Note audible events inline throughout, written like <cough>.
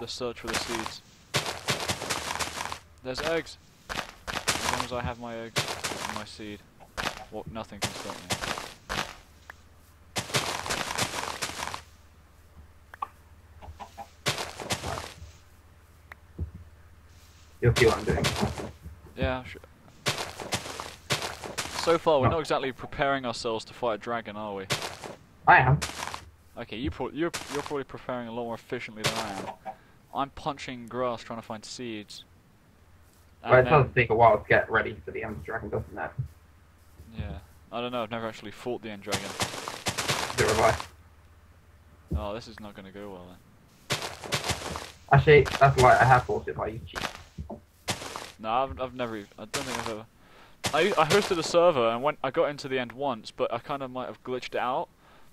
The search for the seeds. There's eggs. As long as I have my eggs and my seed, what nothing can stop me. You'll see what I'm doing. Yeah, sure. So far, we're not exactly preparing ourselves to fight a dragon, are we? I am. Okay, you pro you're you're probably preparing a lot more efficiently than I am. I'm punching grass trying to find seeds. And But it then- does take a while to get ready for the End Dragon, doesn't it? yeah, I don't know. I've never actually fought the end dragon. Neither have I. Oh, this is not going to go well then. Actually, that's why I have fought it by YouTube. No, I've I've never. I don't think I've ever. I I hosted a server and went. I got into the end once, but I kind of might have glitched out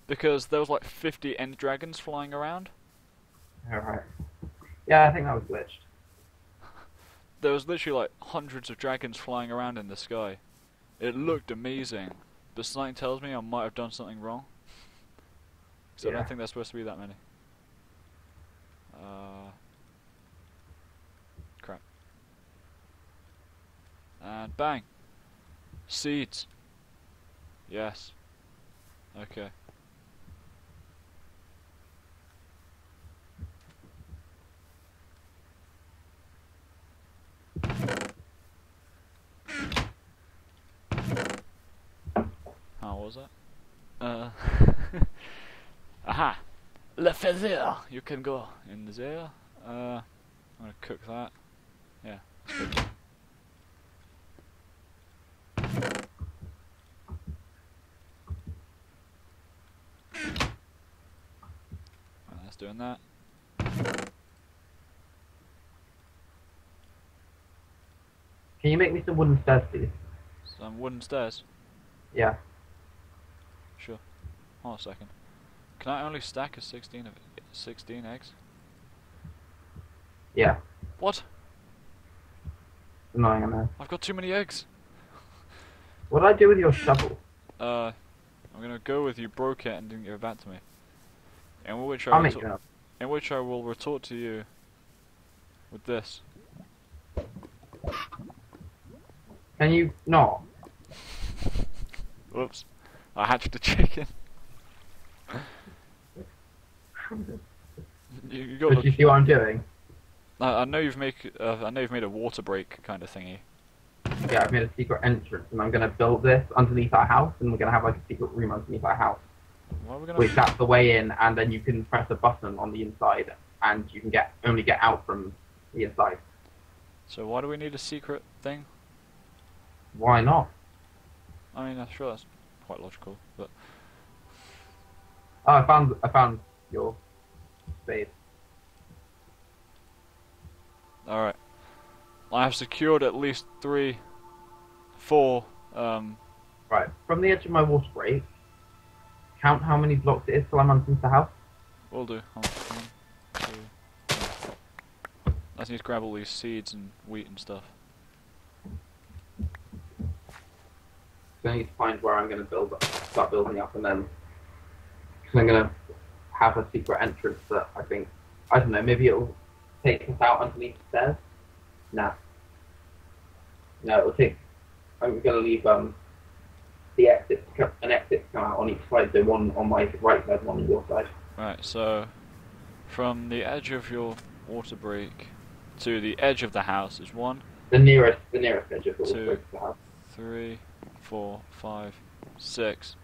because there was like 50 end dragons flying around. Alright. Yeah, I think that was glitched. <laughs> There was literally like hundreds of dragons flying around in the sky. It looked amazing, but something tells me I might have done something wrong. <laughs> So I don't think there's supposed to be that many. Uh, crap. And bang. Seeds. Yes. Okay. How was that? Uh. <laughs> Aha! Le Feather! You can go in there. Uh, I'm gonna cook that. Yeah. Right, that's doing that. Can you make me some wooden stairs, please? Some wooden stairs. Yeah. Sure. Hold on a second. Can I only stack a 16 of 16 eggs? Yeah. What? Annoying, I know. I've got too many eggs. <laughs> What did I do with your shovel? Uh, I'm gonna go with you broke it and didn't give it back to me. In which I I'll will make to- you in which I will retort to you with this. Can you not? <laughs> Whoops. I hatched a chicken. <laughs> you, you got you see what I'm doing? I, I know you've make uh, I know you've made a water break kind of thingy. Yeah, I've made a secret entrance, and I'm gonna build this underneath our house, and we're gonna have like a secret room underneath our house. Why are we gonna? Which that's the way in, and then you can press a button on the inside, and you can get only get out from the inside. So why do we need a secret thing? Why not? I mean, I'm sure that's quite logical, but Oh, I found I found your spade. all right. I have secured at least three, four. Um, Right, from the edge of my water break, count how many blocks it is till I'm underneath the house. will do. Hold on. One, two. I just need to grab all these seeds and wheat and stuff. I need to find where I'm going to build up, start building up, and then because I'm going to have a secret entrance that I think I don't know. Maybe it'll take us out underneath the stairs. Nah. No, it'll take. I'm going to leave um the exit an exit to come out on each side. So one on my right side, one on your side. Right, so from the edge of your water break to the edge of the house is one, The nearest, the nearest edge of the Two. water break to the house. three, four, five, six,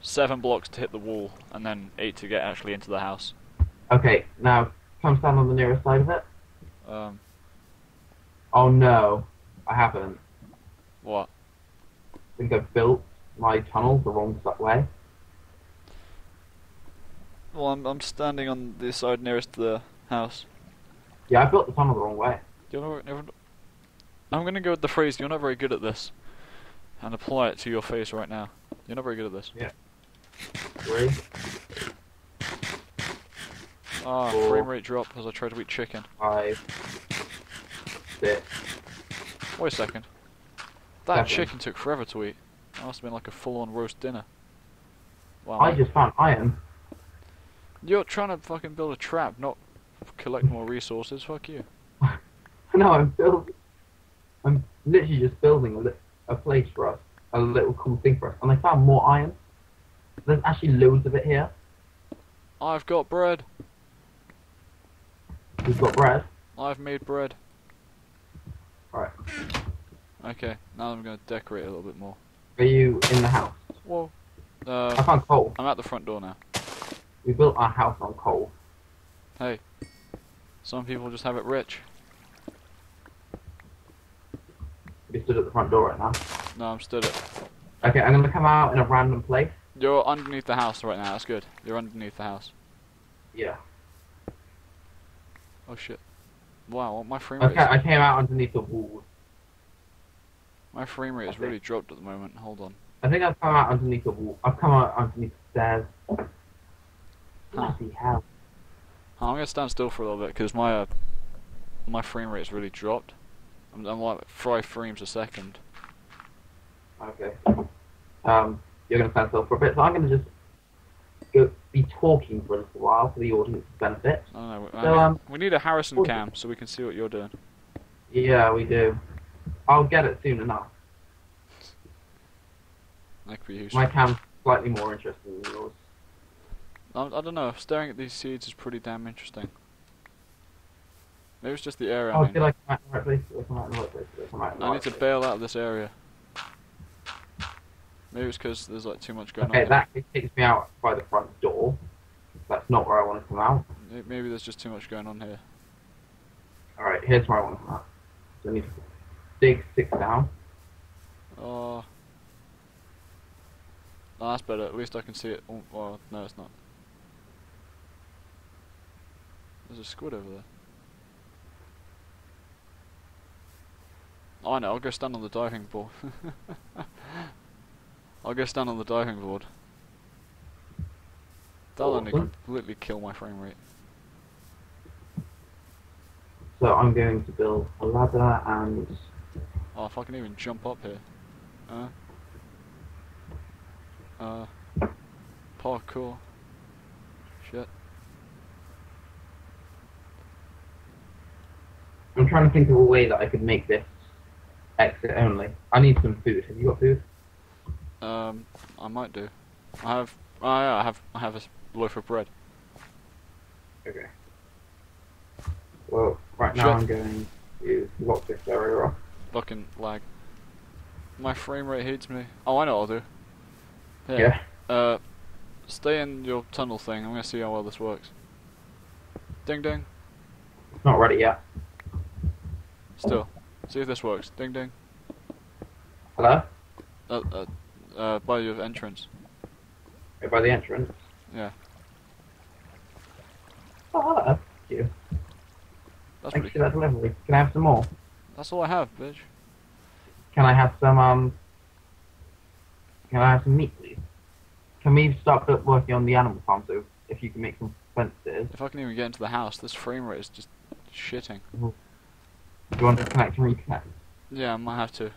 seven blocks to hit the wall, and then eight to get actually into the house. Okay, now come stand on the nearest side of it. Um, Oh no, I haven't. what? I think I've built my tunnel the wrong way. Well, I'm I'm standing on the side nearest to the house. Yeah, I built the tunnel the wrong way. You're not, never, I'm gonna go with the phrase. You're not very good at this, and apply it to your face right now. You're not very good at this. Yeah. Three. Ah, Four. frame rate drop as I try to eat chicken. five, six. Wait a second. That Seven. chicken took forever to eat. That must have been like a full-on roast dinner. Wow. I just found iron. You're trying to fucking build a trap, not collect more resources. Fuck you. <laughs> No, I'm building. I'm literally just building a, li- a place for us, a little cool thing for us. And I found more iron. There's actually loads of it here. I've got bread. We've got bread. I've made bread. Right. Okay, now I'm gonna decorate a little bit more. Are you in the house? Whoa. I Uh, found coal. I'm at the front door now. We built our house on coal. Hey. Some people just have it rich. We stood at the front door right now. No, I'm stood it. Okay, I'm gonna come out in a random place. You're underneath the house right now. That's good. You're underneath the house. Yeah. Oh shit. Wow, my frame rate. Okay, I came out underneath the wall. my frame rate is Okay. really dropped at the moment. Hold on. I think I've come out underneath the wall. I've come out underneath the stairs. Huh. Hell. I'm gonna stand still for a little bit because my uh, my frame rate is really dropped. I'm, I'm like five frames a second. Okay. Um, you're gonna stand still for a bit, so I'm gonna just go be talking for a little while for the audience's benefit. I know. So, um, we need a Harrison oh. cam so we can see what you're doing. Yeah, we do. I'll get it soon enough. That could be useful. My cam's slightly more interesting than yours. I, I don't know. Staring at these seeds is pretty damn interesting. Maybe it's just the area. Oh, I'm did I come out the right place? Did I come out the right place? Did I come out the I right need to place? bail out of this area. Maybe it's because there's like too much going Okay, on. Okay, that takes me out by the front door. That's not where I want to come out. Maybe there's just too much going on here. Alright, here's where I want to come out. So I need to dig six down. Oh. Oh, that's better. At least I can see it. Oh, well, no, it's not. There's a squid over there. Oh, I know. I'll go stand on the diving board. <laughs> I'll go stand on the diving board. That'll only completely kill my frame rate. So I'm going to build a ladder and Oh, if I can even jump up here. Uh. Uh. Parkour. Shit. I'm trying to think of a way that I could make this exit only. I need some food. Have you got food? Um, I might do. I have. Oh yeah, I have. I have a loaf of bread. Okay. Well, right now Sure. I'm going to lock this area off. Fucking lag. My frame rate hates me. Oh, I know what I'll do. Here. Yeah. Uh, stay in your tunnel thing. I'm gonna see how well this works. Ding ding. Not ready yet. Still. See if this works. Ding ding. Hello? Uh, uh, uh, by your entrance. By the entrance. Yeah. Oh, hello. Thank you. That's Thank you pretty. for that delivery. Can I have some more? That's all I have, bitch. Can I have some, um... Can I have some meat, please? Can we start working on the animal farm, so if you can make some fences? If I can even get into the house, this frame rate is just shitting. Do you want to connect and reconnect? Yeah, I might have to.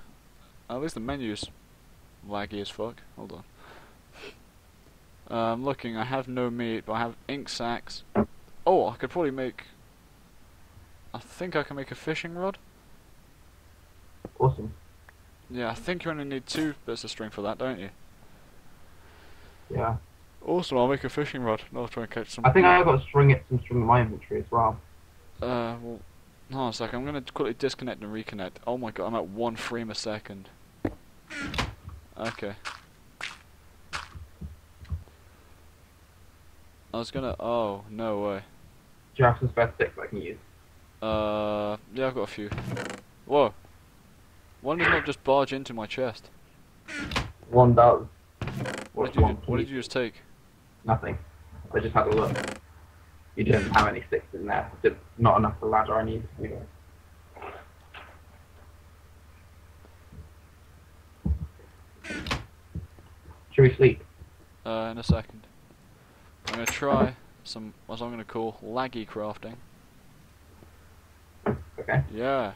At least the menu's laggy as fuck. Hold on. Uh, I'm looking. I have no meat, but I have ink sacs. Oh, I could probably make. I think I can make a fishing rod. Awesome. Yeah, I think you only need two bits of string for that, don't you? Yeah. Awesome, I'll make a fishing rod. and I'll try and catch some. I think I've got string it some string in my inventory as well. Uh, well, hold on a second. I'm gonna quickly disconnect and reconnect. Oh my god, I'm at one frame a second. Okay. I was gonna. Oh no way. Do you have some spare sticks I can use? Uh, yeah, I've got a few. Whoa. One does not just barge into my chest. One does. What What's did you? What did you just take? Nothing. I just had a look. You didn't have any sticks in there. Did not enough for the ladder I need. Anyway. Should we sleep? Uh, in a second. I'm gonna try some. What I'm gonna call laggy crafting. Okay. Yeah.